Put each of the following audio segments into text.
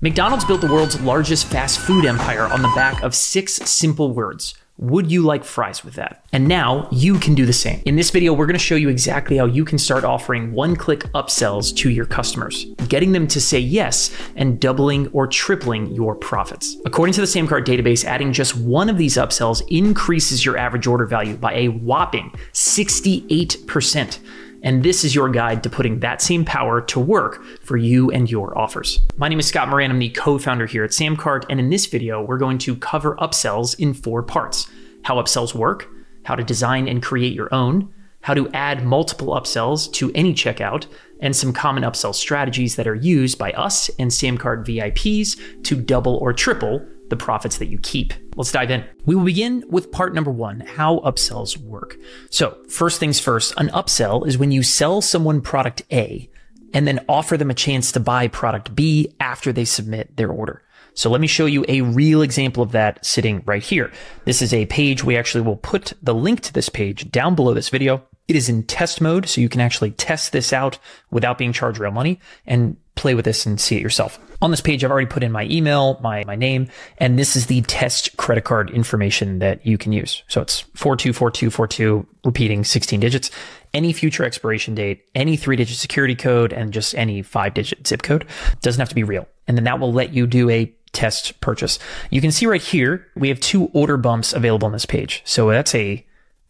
McDonald's built the world's largest fast food empire on the back of six simple words. Would you like fries with that? And now you can do the same. In this video, we're gonna show you exactly how you can start offering one-click upsells to your customers, getting them to say yes and doubling or tripling your profits. According to the Samcart database, adding just one of these upsells increases your average order value by a whopping 68%. And this is your guide to putting that same power to work for you and your offers. My name is Scott Moran. I'm the co-founder here at Samcart. And in this video, we're going to cover upsells in four parts. How upsells work, how to design and create your own, how to add multiple upsells to any checkout, and some common upsell strategies that are used by us and Samcart VIPs to double or triple the profits that you keep. Let's dive in. We will begin with part number one, how upsells work. So first things first, an upsell is when you sell someone product A and then offer them a chance to buy product B after they submit their order. So let me show you a real example of that sitting right here. This is a page. We actually will put the link to this page down below this video. It is in test mode, so you can actually test this out without being charged real money and play with this and see it yourself. On this page, I've already put in my email, my, my name, and this is the test credit card information that you can use. So it's 424242, repeating 16 digits, any future expiration date, any three digit security code, and just any five digit zip code. It doesn't have to be real. And then that will let you do a test purchase. You can see right here, we have two order bumps available on this page. So that's a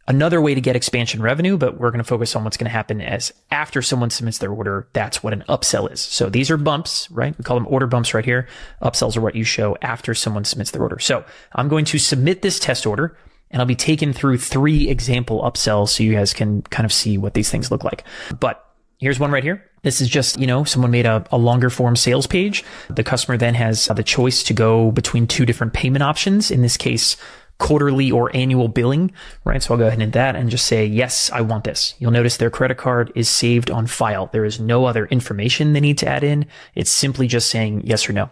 another way to get expansion revenue, but we're going to focus on what's going to happen as after someone submits their order. That's what an upsell is. So these are bumps, right? We call them order bumps right here. Upsells are what you show after someone submits their order. So I'm going to submit this test order and I'll be taken through three example upsells so you guys can kind of see what these things look like. But here's one right here. This is just, you know, someone made a, a, longer form sales page. The customer then has the choice to go between two different payment options. In this case, quarterly or annual billing, right? So I'll go ahead and that and just say, yes, I want this. You'll notice their credit card is saved on file. There is no other information they need to add in. It's simply just saying yes or no.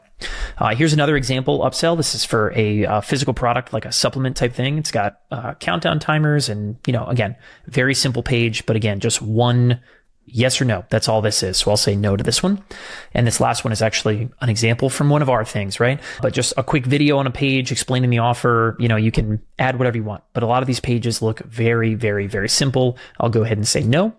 Uh, here's another example upsell. This is for a uh, physical product, like a supplement type thing. It's got uh, countdown timers and, you know, again, very simple page, but again, just one yes or no. That's all this is. So I'll say no to this one. And this last one is actually an example from one of our things, right? But just a quick video on a page explaining the offer. You know, you can add whatever you want, but a lot of these pages look very, very, very simple. I'll go ahead and say no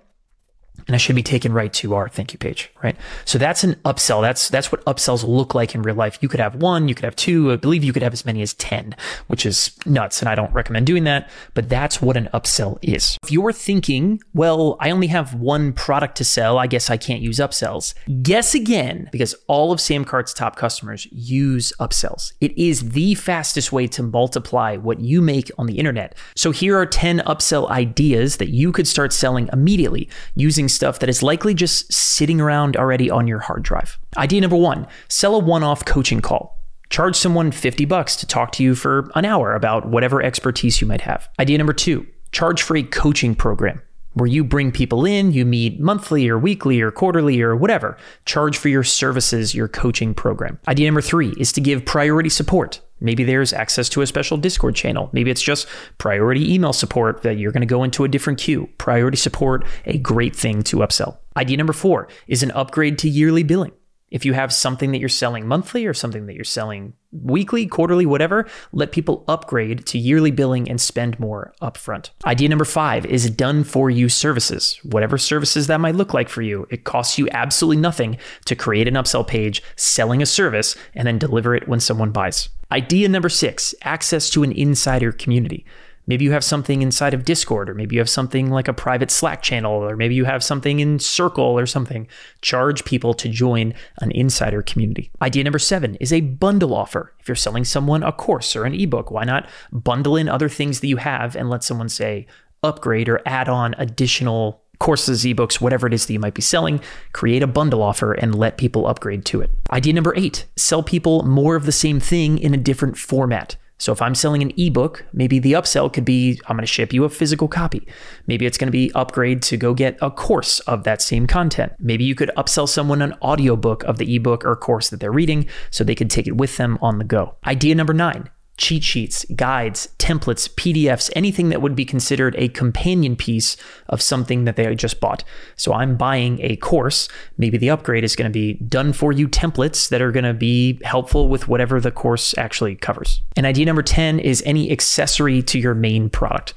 and I should be taken right to our thank you page, right? So that's an upsell. That's that's what upsells look like in real life. You could have one, you could have two, I believe you could have as many as 10, which is nuts and I don't recommend doing that, but that's what an upsell is. If you're thinking, well, I only have one product to sell, I guess I can't use upsells. Guess again, because all of Samcart's top customers use upsells. It is the fastest way to multiply what you make on the internet. So here are 10 upsell ideas that you could start selling immediately using stuff that is likely just sitting around already on your hard drive. Idea number one sell a one off coaching call. Charge someone 50 bucks to talk to you for an hour about whatever expertise you might have. Idea number two charge for a coaching program where you bring people in, you meet monthly or weekly or quarterly or whatever. Charge for your services, your coaching program. Idea number three is to give priority support. Maybe there's access to a special Discord channel. Maybe it's just priority email support that you're going to go into a different queue. Priority support, a great thing to upsell. Idea number four is an upgrade to yearly billing. If you have something that you're selling monthly or something that you're selling weekly, quarterly, whatever, let people upgrade to yearly billing and spend more upfront. Idea number five is done for you services. Whatever services that might look like for you, it costs you absolutely nothing to create an upsell page selling a service and then deliver it when someone buys. Idea number six access to an insider community. Maybe you have something inside of Discord, or maybe you have something like a private Slack channel, or maybe you have something in Circle or something. Charge people to join an insider community. Idea number seven is a bundle offer. If you're selling someone a course or an ebook, why not bundle in other things that you have and let someone say, upgrade or add on additional courses, ebooks, whatever it is that you might be selling, create a bundle offer and let people upgrade to it. Idea number eight sell people more of the same thing in a different format. So if I'm selling an ebook, maybe the upsell could be I'm going to ship you a physical copy. Maybe it's going to be upgrade to go get a course of that same content. Maybe you could upsell someone an audiobook of the ebook or course that they're reading so they could take it with them on the go. Idea number 9, cheat sheets, guides, templates, PDFs, anything that would be considered a companion piece of something that they just bought. So I'm buying a course. Maybe the upgrade is going to be done for you templates that are going to be helpful with whatever the course actually covers. And idea number 10 is any accessory to your main product.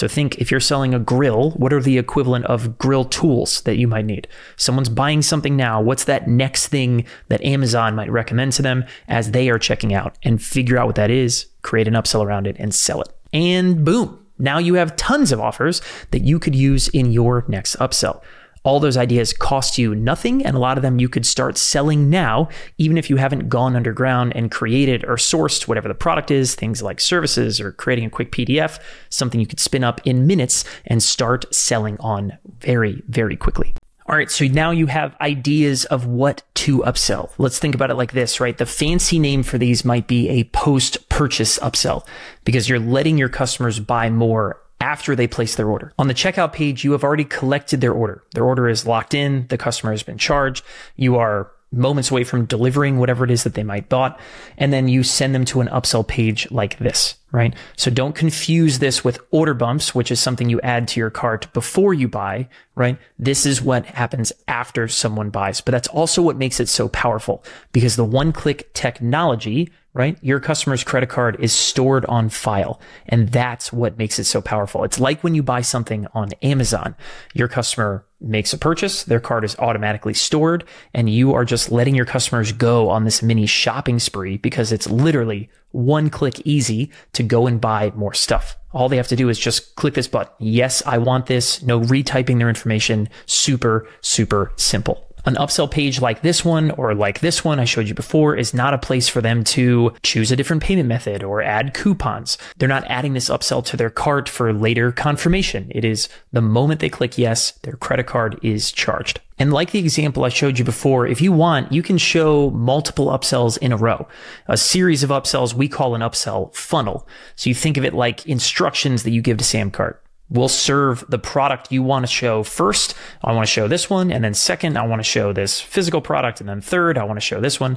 So think if you're selling a grill, what are the equivalent of grill tools that you might need? Someone's buying something now. What's that next thing that Amazon might recommend to them as they are checking out and figure out what that is, create an upsell around it and sell it. And boom, now you have tons of offers that you could use in your next upsell. All those ideas cost you nothing, and a lot of them you could start selling now, even if you haven't gone underground and created or sourced whatever the product is, things like services or creating a quick PDF, something you could spin up in minutes and start selling on very, very quickly. All right, so now you have ideas of what to upsell. Let's think about it like this, right? The fancy name for these might be a post purchase upsell because you're letting your customers buy more after they place their order. On the checkout page, you have already collected their order. Their order is locked in. The customer has been charged. You are moments away from delivering whatever it is that they might bought. And then you send them to an upsell page like this, right? So don't confuse this with order bumps, which is something you add to your cart before you buy, right? This is what happens after someone buys, but that's also what makes it so powerful because the one click technology right? Your customer's credit card is stored on file. And that's what makes it so powerful. It's like when you buy something on Amazon, your customer makes a purchase, their card is automatically stored, and you are just letting your customers go on this mini shopping spree because it's literally one click easy to go and buy more stuff. All they have to do is just click this button. Yes, I want this. No retyping their information. Super, super simple. An upsell page like this one or like this one I showed you before is not a place for them to choose a different payment method or add coupons. They're not adding this upsell to their cart for later confirmation. It is the moment they click yes, their credit card is charged. And like the example I showed you before, if you want, you can show multiple upsells in a row. A series of upsells we call an upsell funnel. So you think of it like instructions that you give to Samcart will serve the product you want to show first. I want to show this one. And then second, I want to show this physical product. And then third, I want to show this one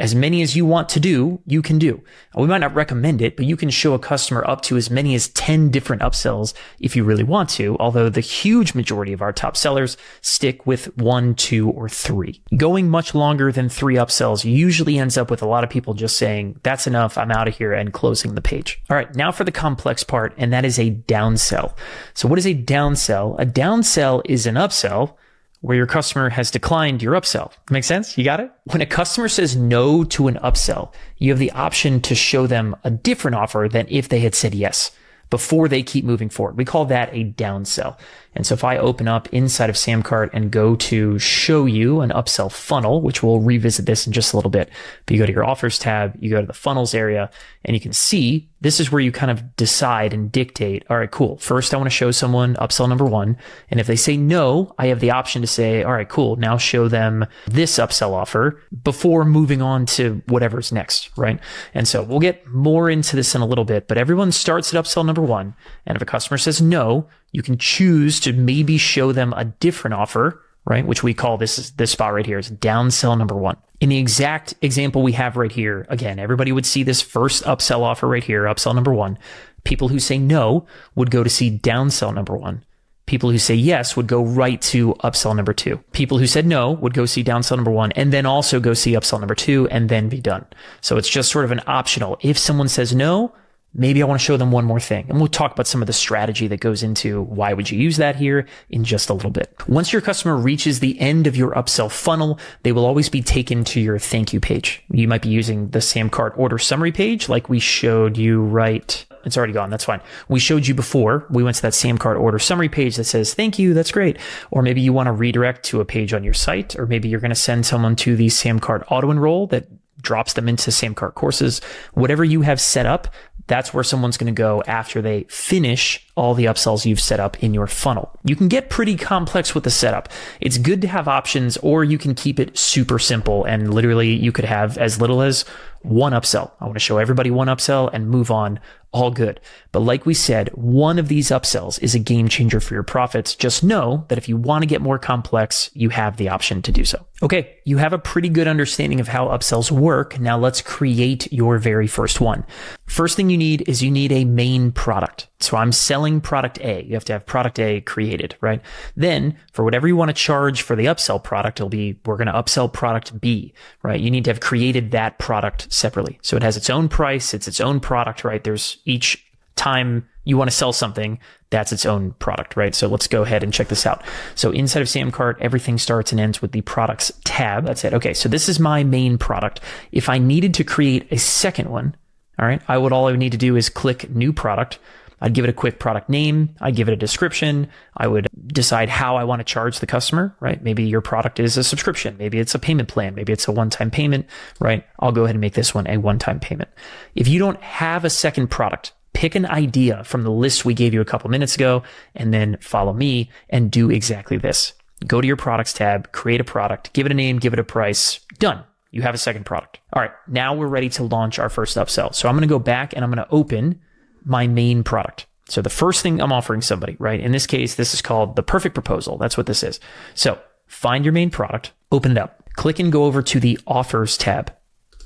as many as you want to do, you can do. We might not recommend it, but you can show a customer up to as many as 10 different upsells if you really want to. Although the huge majority of our top sellers stick with one, two, or three. Going much longer than three upsells usually ends up with a lot of people just saying, that's enough. I'm out of here and closing the page. All right. Now for the complex part, and that is a downsell. So what is a downsell? A downsell is an upsell where your customer has declined your upsell. Make sense? You got it? When a customer says no to an upsell, you have the option to show them a different offer than if they had said yes before they keep moving forward. We call that a downsell. And so if I open up inside of Samcart and go to show you an upsell funnel, which we'll revisit this in just a little bit, but you go to your offers tab, you go to the funnels area, and you can see this is where you kind of decide and dictate, all right, cool. First, I want to show someone upsell number one. And if they say no, I have the option to say, all right, cool. Now show them this upsell offer before moving on to whatever's next, right? And so we'll get more into this in a little bit, but everyone starts at upsell number one. And if a customer says no, you can choose to maybe show them a different offer, right? Which we call this this spot right here is downsell number one. In the exact example we have right here, again, everybody would see this first upsell offer right here, upsell number one. People who say no would go to see downsell number one. People who say yes would go right to upsell number two. People who said no would go see downsell number one and then also go see upsell number two and then be done. So it's just sort of an optional. If someone says no, maybe I want to show them one more thing. And we'll talk about some of the strategy that goes into why would you use that here in just a little bit. Once your customer reaches the end of your upsell funnel, they will always be taken to your thank you page. You might be using the Samcart order summary page like we showed you right it's already gone. That's fine. We showed you before. We went to that Samcart order summary page that says, thank you. That's great. Or maybe you want to redirect to a page on your site, or maybe you're going to send someone to the Samcart auto enroll that drops them into Samcart courses. Whatever you have set up, that's where someone's going to go after they finish all the upsells you've set up in your funnel. You can get pretty complex with the setup. It's good to have options, or you can keep it super simple. And literally, you could have as little as one upsell. I want to show everybody one upsell and move on. All good. But like we said, one of these upsells is a game changer for your profits. Just know that if you want to get more complex, you have the option to do so. Okay. You have a pretty good understanding of how upsells work. Now let's create your very first one. First thing you need is you need a main product. So I'm selling product A. You have to have product A created, right? Then for whatever you want to charge for the upsell product, it'll be, we're going to upsell product B, right? You need to have created that product separately. So it has its own price. It's its own product, right? There's each time you want to sell something, that's its own product, right? So let's go ahead and check this out. So inside of Samcart, everything starts and ends with the products tab. That's it. Okay. So this is my main product. If I needed to create a second one, all right, I would all I would need to do is click new product. I'd give it a quick product name. I'd give it a description. I would decide how I want to charge the customer, right? Maybe your product is a subscription. Maybe it's a payment plan. Maybe it's a one time payment, right? I'll go ahead and make this one a one time payment. If you don't have a second product, pick an idea from the list we gave you a couple minutes ago and then follow me and do exactly this. Go to your products tab, create a product, give it a name, give it a price. Done. You have a second product. All right. Now we're ready to launch our first upsell. So I'm going to go back and I'm going to open my main product. So the first thing I'm offering somebody, right? In this case, this is called the perfect proposal. That's what this is. So find your main product, open it up, click and go over to the offers tab.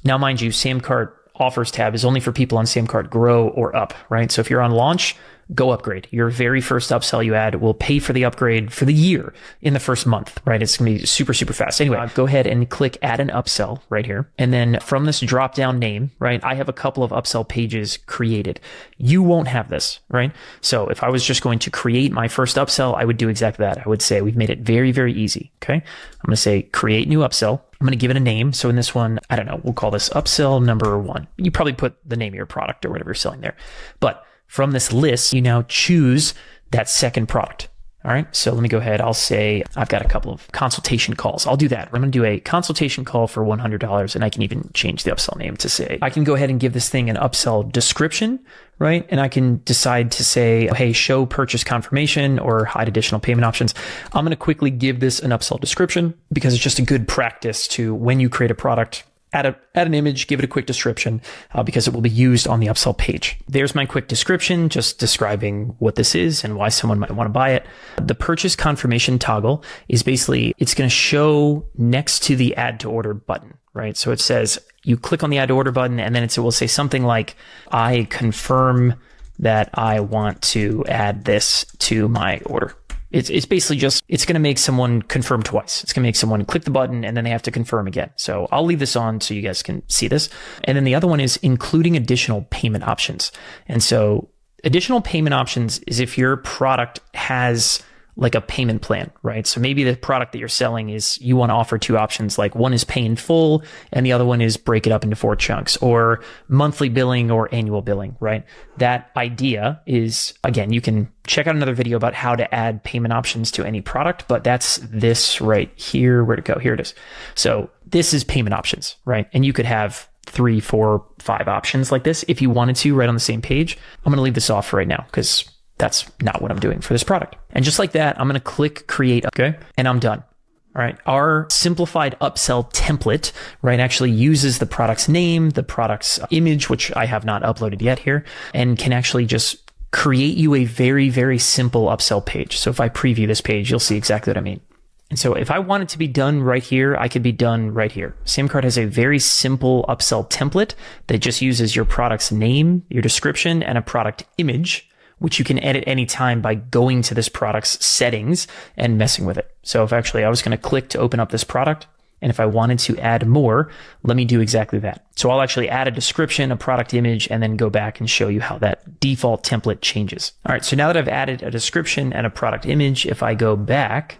Now, mind you, Samcart offers tab is only for people on Samcart Grow or Up, right? So if you're on launch, go upgrade. Your very first upsell you add will pay for the upgrade for the year in the first month, right? It's going to be super, super fast. Anyway, uh, go ahead and click add an upsell right here. And then from this drop down name, right? I have a couple of upsell pages created. You won't have this, right? So if I was just going to create my first upsell, I would do exactly that. I would say we've made it very, very easy. Okay. I'm going to say create new upsell. I'm going to give it a name. So in this one, I don't know, we'll call this upsell number one. You probably put the name of your product or whatever you're selling there. But from this list, you now choose that second product. All right. So let me go ahead. I'll say I've got a couple of consultation calls. I'll do that. I'm going to do a consultation call for $100 and I can even change the upsell name to say, I can go ahead and give this thing an upsell description, right? And I can decide to say, Hey, show purchase confirmation or hide additional payment options. I'm going to quickly give this an upsell description because it's just a good practice to when you create a product, add, a, add an image, give it a quick description uh, because it will be used on the upsell page. There's my quick description, just describing what this is and why someone might want to buy it. The purchase confirmation toggle is basically, it's going to show next to the add to order button, right? So it says you click on the add to order button and then it will say something like, I confirm that I want to add this to my order. It's, it's basically just, it's going to make someone confirm twice. It's going to make someone click the button and then they have to confirm again. So I'll leave this on so you guys can see this. And then the other one is including additional payment options. And so additional payment options is if your product has like a payment plan, right? So maybe the product that you're selling is you want to offer two options, like one is pay in full and the other one is break it up into four chunks or monthly billing or annual billing, right? That idea is, again, you can check out another video about how to add payment options to any product, but that's this right here. Where to go? Here it is. So this is payment options, right? And you could have three, four, five options like this if you wanted to right on the same page. I'm going to leave this off for right now because that's not what I'm doing for this product. And just like that, I'm going to click create. Okay. And I'm done. All right. Our simplified upsell template, right, actually uses the product's name, the product's image, which I have not uploaded yet here, and can actually just create you a very, very simple upsell page. So if I preview this page, you'll see exactly what I mean. And so if I want it to be done right here, I could be done right here. Samcart has a very simple upsell template that just uses your product's name, your description, and a product image which you can edit anytime by going to this product's settings and messing with it. So if actually I was going to click to open up this product, and if I wanted to add more, let me do exactly that. So I'll actually add a description, a product image, and then go back and show you how that default template changes. All right. So now that I've added a description and a product image, if I go back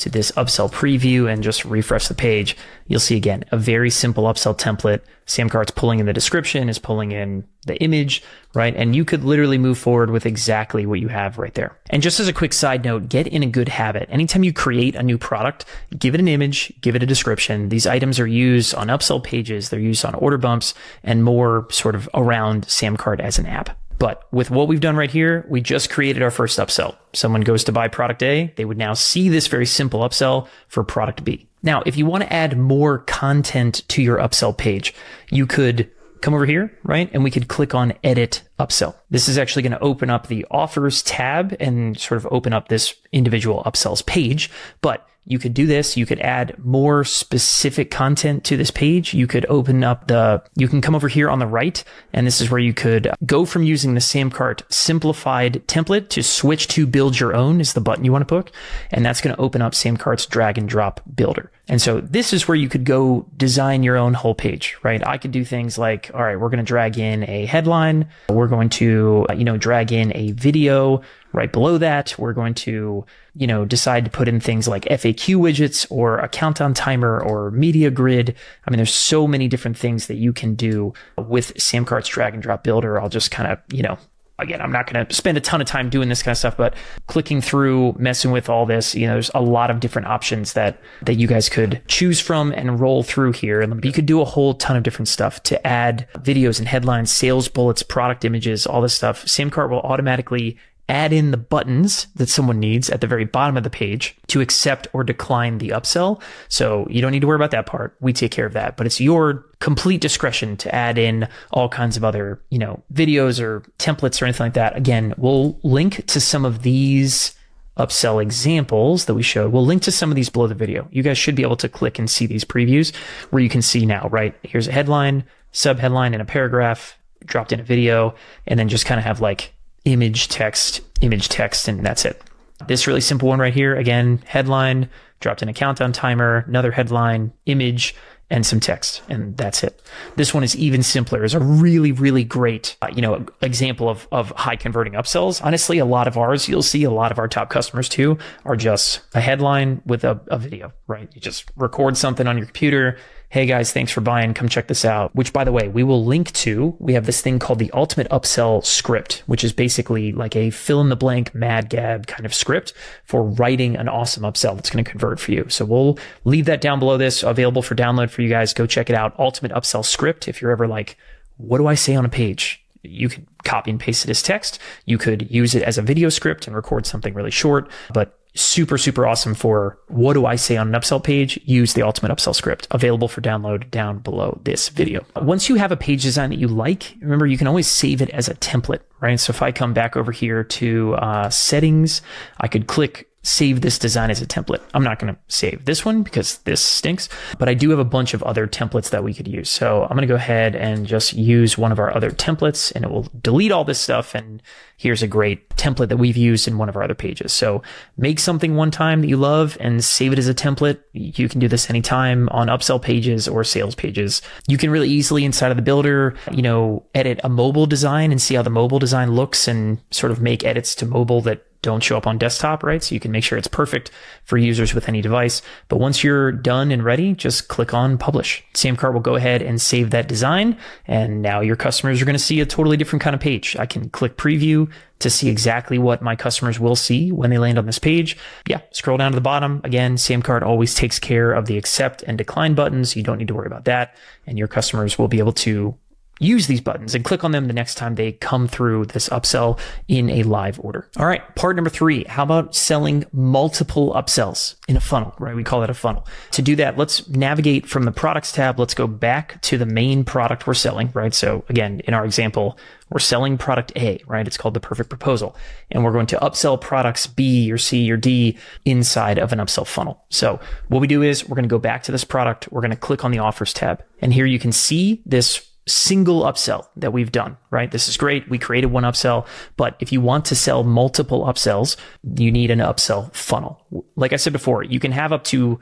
to this upsell preview and just refresh the page, you'll see again a very simple upsell template. Samcart's pulling in the description, is pulling in the image, right? And you could literally move forward with exactly what you have right there. And just as a quick side note, get in a good habit. Anytime you create a new product, give it an image, give it a description. These items are used on upsell pages, they're used on order bumps, and more sort of around Samcart as an app. But with what we've done right here, we just created our first upsell. Someone goes to buy product A, they would now see this very simple upsell for product B. Now, if you want to add more content to your upsell page, you could come over here, right? And we could click on edit upsell. This is actually going to open up the offers tab and sort of open up this individual upsells page. But you could do this. You could add more specific content to this page. You could open up the, you can come over here on the right, and this is where you could go from using the Samcart simplified template to switch to build your own is the button you want to put. And that's going to open up Samcart's drag and drop builder. And so this is where you could go design your own whole page, right? I could do things like, all right, we're going to drag in a headline. We're going to, you know, drag in a video right below that. We're going to, you know, decide to put in things like FAQ widgets or a countdown timer or media grid. I mean, there's so many different things that you can do with Samcart's drag and drop builder. I'll just kind of, you know, again, I'm not going to spend a ton of time doing this kind of stuff, but clicking through, messing with all this, you know, there's a lot of different options that that you guys could choose from and roll through here. And you could do a whole ton of different stuff to add videos and headlines, sales bullets, product images, all this stuff. Samcart will automatically add in the buttons that someone needs at the very bottom of the page to accept or decline the upsell. So you don't need to worry about that part. We take care of that, but it's your complete discretion to add in all kinds of other, you know, videos or templates or anything like that. Again, we'll link to some of these upsell examples that we showed. We'll link to some of these below the video. You guys should be able to click and see these previews where you can see now, right? Here's a headline, sub headline, and a paragraph dropped in a video, and then just kind of have like image text, image text, and that's it. This really simple one right here, again, headline, dropped in a countdown timer, another headline, image, and some text, and that's it. This one is even simpler. It's a really, really great, uh, you know, example of, of high converting upsells. Honestly, a lot of ours, you'll see a lot of our top customers too, are just a headline with a, a video, right? You just record something on your computer, hey guys, thanks for buying. Come check this out. Which, by the way, we will link to. We have this thing called the Ultimate Upsell Script, which is basically like a fill in the blank mad gab kind of script for writing an awesome upsell that's going to convert for you. So we'll leave that down below this, available for download for you guys. Go check it out. Ultimate Upsell Script. If you're ever like, what do I say on a page? You could copy and paste it as text. You could use it as a video script and record something really short, but super, super awesome for what do I say on an upsell page? Use the ultimate upsell script available for download down below this video. Once you have a page design that you like, remember you can always save it as a template, right? So if I come back over here to uh, settings, I could click save this design as a template. I'm not going to save this one because this stinks, but I do have a bunch of other templates that we could use. So I'm going to go ahead and just use one of our other templates and it will delete all this stuff. And here's a great template that we've used in one of our other pages. So make something one time that you love and save it as a template. You can do this anytime on upsell pages or sales pages. You can really easily inside of the builder, you know, edit a mobile design and see how the mobile design looks and sort of make edits to mobile that don't show up on desktop, right? So you can make sure it's perfect for users with any device. But once you're done and ready, just click on publish. Samcart will go ahead and save that design. And now your customers are going to see a totally different kind of page. I can click preview to see exactly what my customers will see when they land on this page. Yeah, scroll down to the bottom. Again, Samcart always takes care of the accept and decline buttons. You don't need to worry about that. And your customers will be able to use these buttons and click on them the next time they come through this upsell in a live order. All right, part number three. How about selling multiple upsells in a funnel, right? We call that a funnel. To do that, let's navigate from the products tab. Let's go back to the main product we're selling, right? So again, in our example, we're selling product A, right? It's called the perfect proposal. And we're going to upsell products B or C or D inside of an upsell funnel. So what we do is we're going to go back to this product. We're going to click on the offers tab. And here you can see this single upsell that we've done, right? This is great. We created one upsell, but if you want to sell multiple upsells, you need an upsell funnel. Like I said before, you can have up to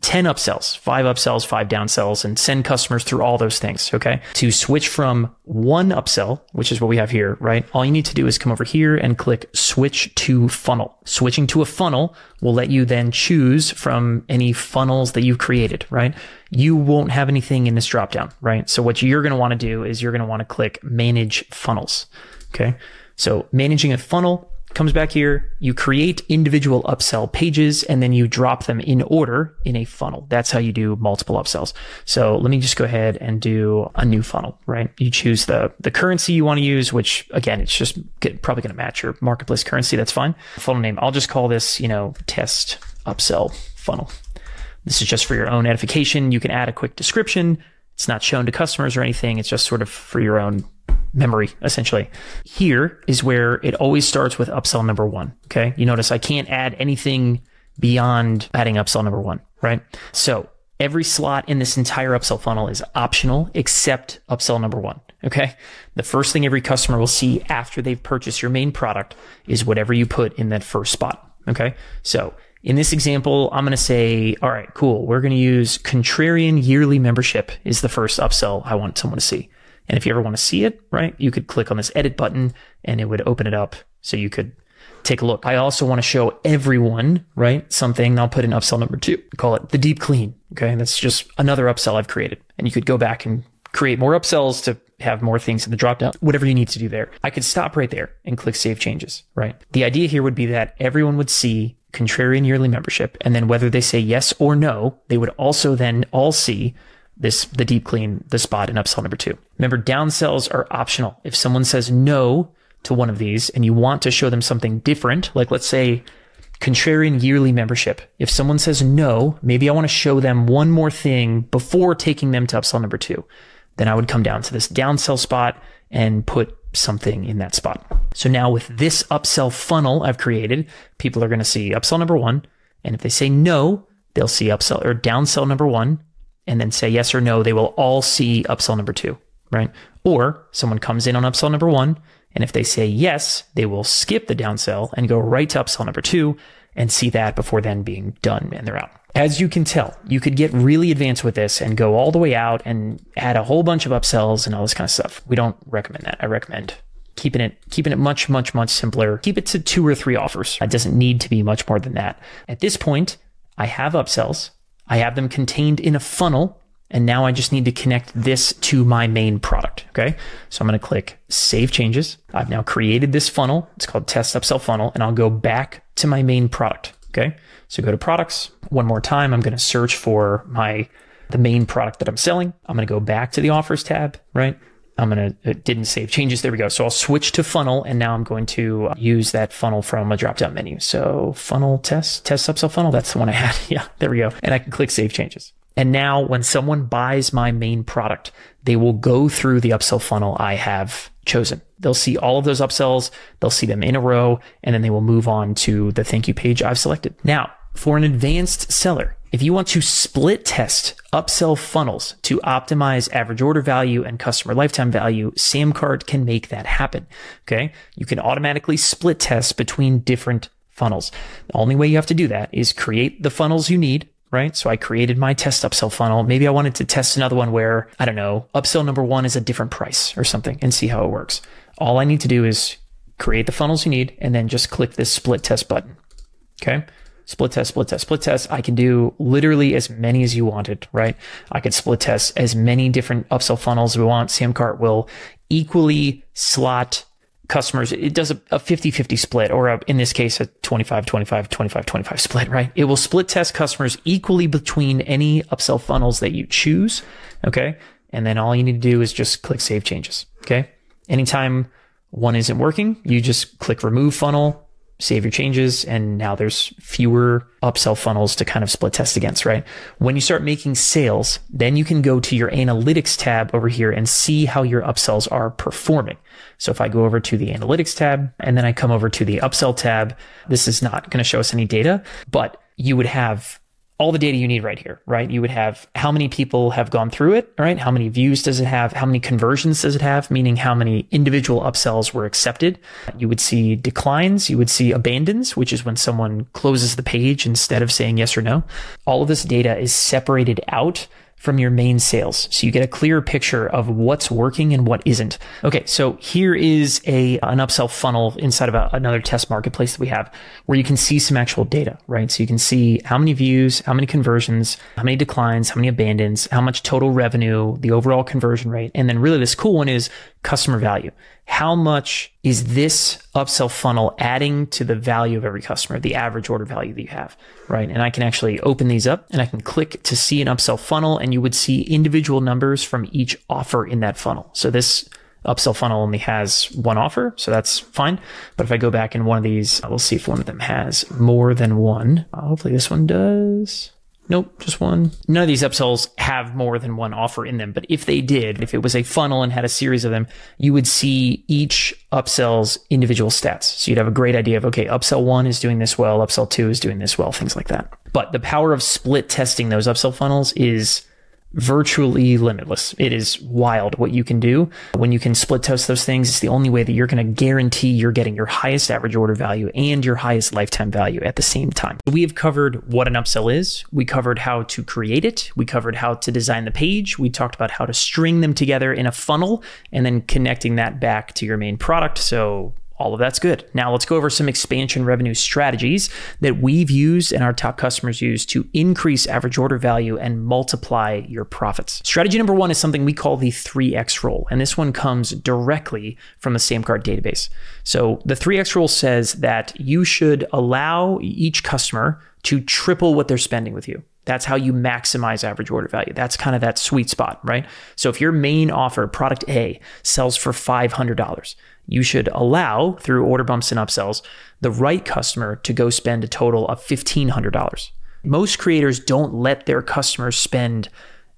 10 upsells, five upsells, five downsells, and send customers through all those things. Okay. To switch from one upsell, which is what we have here, right? All you need to do is come over here and click switch to funnel. Switching to a funnel will let you then choose from any funnels that you've created, right? You won't have anything in this dropdown, right? So what you're going to want to do is you're going to want to click manage funnels. Okay. So managing a funnel comes back here, you create individual upsell pages, and then you drop them in order in a funnel. That's how you do multiple upsells. So let me just go ahead and do a new funnel, right? You choose the, the currency you want to use, which again, it's just probably going to match your marketplace currency. That's fine. Funnel name. I'll just call this, you know, test upsell funnel. This is just for your own edification. You can add a quick description. It's not shown to customers or anything. It's just sort of for your own memory, essentially. Here is where it always starts with upsell number one. Okay. You notice I can't add anything beyond adding upsell number one, right? So every slot in this entire upsell funnel is optional except upsell number one. Okay. The first thing every customer will see after they've purchased your main product is whatever you put in that first spot. Okay. So in this example, I'm going to say, all right, cool. We're going to use contrarian yearly membership is the first upsell I want someone to see. And if you ever want to see it, right, you could click on this edit button and it would open it up so you could take a look. I also want to show everyone, right, something. I'll put in upsell number two, call it the deep clean. Okay. That's just another upsell I've created. And you could go back and create more upsells to have more things in the dropdown, whatever you need to do there. I could stop right there and click save changes, right? The idea here would be that everyone would see contrarian yearly membership. And then whether they say yes or no, they would also then all see this, the deep clean, the spot and upsell number two. Remember, downsells are optional. If someone says no to one of these and you want to show them something different, like let's say contrarian yearly membership. If someone says no, maybe I want to show them one more thing before taking them to upsell number two then I would come down to this downsell spot and put something in that spot. So now with this upsell funnel I've created, people are going to see upsell number one. And if they say no, they'll see upsell or downsell number one and then say yes or no. They will all see upsell number two, right? Or someone comes in on upsell number one. And if they say yes, they will skip the downsell and go right to upsell number two and see that before then being done and they're out. As you can tell, you could get really advanced with this and go all the way out and add a whole bunch of upsells and all this kind of stuff. We don't recommend that. I recommend keeping it keeping it much much much simpler. Keep it to two or three offers. It doesn't need to be much more than that. At this point, I have upsells. I have them contained in a funnel and now I just need to connect this to my main product. Okay. So I'm going to click save changes. I've now created this funnel. It's called test upsell funnel and I'll go back to my main product. Okay. So go to products one more time. I'm going to search for my, the main product that I'm selling. I'm going to go back to the offers tab, right? I'm going to, uh, it didn't save changes. There we go. So I'll switch to funnel and now I'm going to use that funnel from a drop down menu. So funnel test, test upsell funnel. That's the one I had. Yeah, there we go. And I can click save changes. And now when someone buys my main product, they will go through the upsell funnel I have chosen. They'll see all of those upsells. They'll see them in a row and then they will move on to the thank you page I've selected. Now, for an advanced seller, if you want to split test upsell funnels to optimize average order value and customer lifetime value, Samcart can make that happen. Okay. You can automatically split test between different funnels. The only way you have to do that is create the funnels you need right? So I created my test upsell funnel. Maybe I wanted to test another one where, I don't know, upsell number one is a different price or something and see how it works. All I need to do is create the funnels you need and then just click this split test button. Okay. Split test, split test, split test. I can do literally as many as you wanted, right? I could split test as many different upsell funnels as we want. Samcart will equally slot customers, it does a 50 50 split, or a, in this case, a 25 25 25 25 split, right? It will split test customers equally between any upsell funnels that you choose. Okay. And then all you need to do is just click save changes. Okay. Anytime one isn't working, you just click remove funnel, save your changes, and now there's fewer upsell funnels to kind of split test against, right? When you start making sales, then you can go to your analytics tab over here and see how your upsells are performing. So if I go over to the analytics tab and then I come over to the upsell tab, this is not going to show us any data, but you would have all the data you need right here, right? You would have how many people have gone through it, right? How many views does it have? How many conversions does it have? Meaning how many individual upsells were accepted. You would see declines. You would see abandons, which is when someone closes the page instead of saying yes or no. All of this data is separated out from your main sales. So you get a clearer picture of what's working and what isn't. Okay. So here is a, an upsell funnel inside of a, another test marketplace that we have where you can see some actual data, right? So you can see how many views, how many conversions, how many declines, how many abandons, how much total revenue, the overall conversion rate. And then really this cool one is customer value how much is this upsell funnel adding to the value of every customer, the average order value that you have, right? And I can actually open these up and I can click to see an upsell funnel and you would see individual numbers from each offer in that funnel. So this upsell funnel only has one offer, so that's fine. But if I go back in one of these, we'll see if one of them has more than one. Uh, hopefully this one does. Nope, just one. None of these upsells have more than one offer in them. But if they did, if it was a funnel and had a series of them, you would see each upsell's individual stats. So you'd have a great idea of, okay, upsell one is doing this well, upsell two is doing this well, things like that. But the power of split testing those upsell funnels is virtually limitless. It is wild what you can do when you can split test those things. It's the only way that you're going to guarantee you're getting your highest average order value and your highest lifetime value at the same time. We have covered what an upsell is. We covered how to create it. We covered how to design the page. We talked about how to string them together in a funnel and then connecting that back to your main product. So all of that's good. Now let's go over some expansion revenue strategies that we've used and our top customers use to increase average order value and multiply your profits. Strategy number one is something we call the 3x rule, and this one comes directly from the Samcart database. So the 3x rule says that you should allow each customer to triple what they're spending with you. That's how you maximize average order value. That's kind of that sweet spot, right? So if your main offer, product A, sells for $500, you should allow through order bumps and upsells the right customer to go spend a total of $1,500. Most creators don't let their customers spend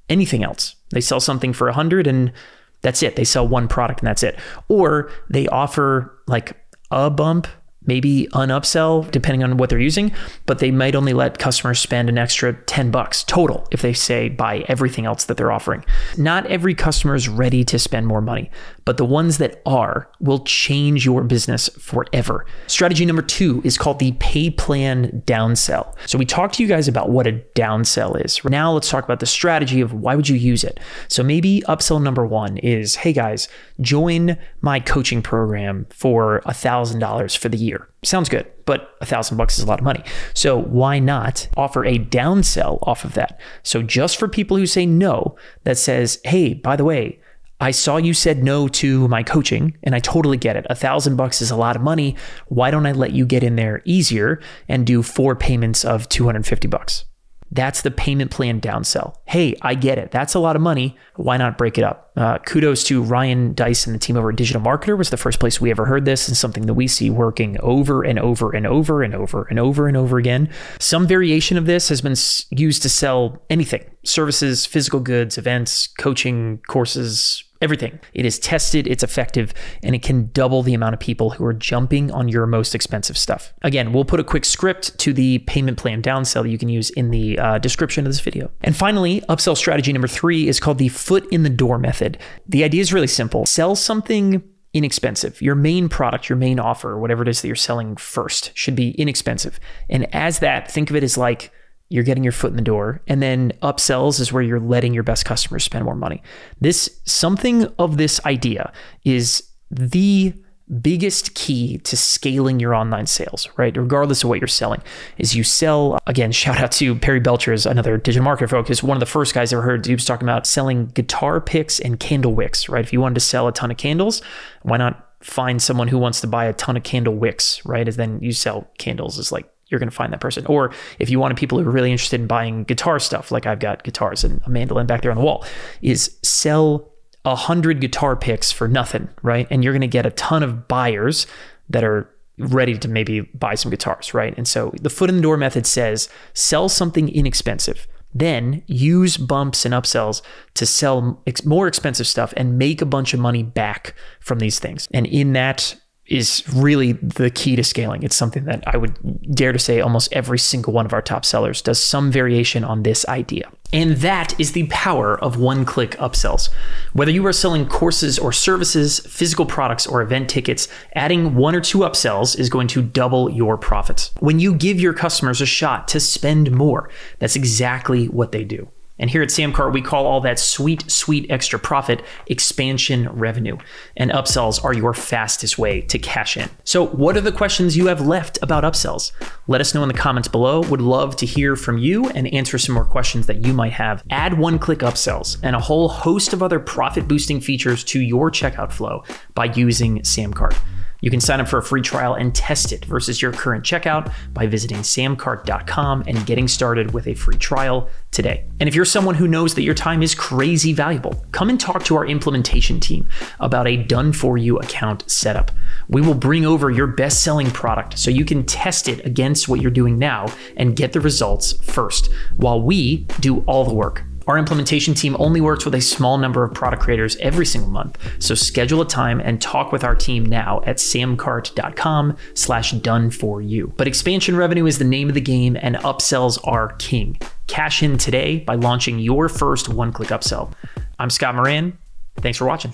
anything else. They sell something for 100 and that's it. They sell one product and that's it. Or they offer like a bump maybe an upsell depending on what they're using, but they might only let customers spend an extra 10 bucks total if they say buy everything else that they're offering. Not every customer is ready to spend more money, but the ones that are will change your business forever. Strategy number 2 is called the pay plan downsell. So we talked to you guys about what a downsell is. Now let's talk about the strategy of why would you use it. So maybe upsell number 1 is, "Hey guys, join my coaching program for $1000 for the year." Sounds good, but a thousand bucks is a lot of money. So why not offer a downsell off of that? So just for people who say no, that says, hey, by the way, I saw you said no to my coaching and I totally get it. A thousand bucks is a lot of money. Why don't I let you get in there easier and do four payments of 250 bucks? That's the payment plan downsell. Hey, I get it. That's a lot of money. Why not break it up? Uh, kudos to Ryan Deiss and the team over at Digital Marketer was the first place we ever heard this and something that we see working over and over and over and over and over and over again. Some variation of this has been used to sell anything services, physical goods, events, coaching, courses, everything. It is tested, it's effective, and it can double the amount of people who are jumping on your most expensive stuff. Again, we'll put a quick script to the payment plan downsell that you can use in the uh, description of this video. And finally, upsell strategy number three is called the foot in the door method. The idea is really simple sell something inexpensive. Your main product, your main offer, whatever it is that you're selling first, should be inexpensive. And as that, think of it as like, you're getting your foot in the door and then upsells is where you're letting your best customers spend more money. This something of this idea is the biggest key to scaling your online sales right? Regardless of what you're selling is you sell again shout out to perry belcher is another digital marketer focus one of the first guys i ever heard he was talking about selling guitar picks and candle wicks right? If you wanted to sell a ton of candles why not find someone who wants to buy a ton of candle wicks right? And then you sell candles is like you're going to find that person. Or if you wanted people who are really interested in buying guitar stuff, like I've got guitars and a mandolin back there on the wall, is sell a hundred guitar picks for nothing, right? And you're going to get a ton of buyers that are ready to maybe buy some guitars, right? And so the foot in the door method says sell something inexpensive. Then use bumps and upsells to sell more expensive stuff and make a bunch of money back from these things. And in that is really the key to scaling. It's something that I would dare to say almost every single one of our top sellers does some variation on this idea. And that is the power of one click upsells. Whether you are selling courses or services, physical products or event tickets, adding one or two upsells is going to double your profits. When you give your customers a shot to spend more, that's exactly what they do. And here at Samcart, we call all that sweet, sweet extra profit expansion revenue. And upsells are your fastest way to cash in. So, what are the questions you have left about upsells? Let us know in the comments below. Would love to hear from you and answer some more questions that you might have. Add one click upsells and a whole host of other profit boosting features to your checkout flow by using Samcart. You can sign up for a free trial and test it versus your current checkout by visiting samcart.com and getting started with a free trial today. And if you're someone who knows that your time is crazy valuable, come and talk to our implementation team about a done for you account setup. We will bring over your best selling product so you can test it against what you're doing now and get the results first while we do all the work. Our implementation team only works with a small number of product creators every single month. So schedule a time and talk with our team now at samcart.com slash done for you. But expansion revenue is the name of the game and upsells are king. Cash in today by launching your first one-click upsell. I'm Scott Moran. Thanks for watching.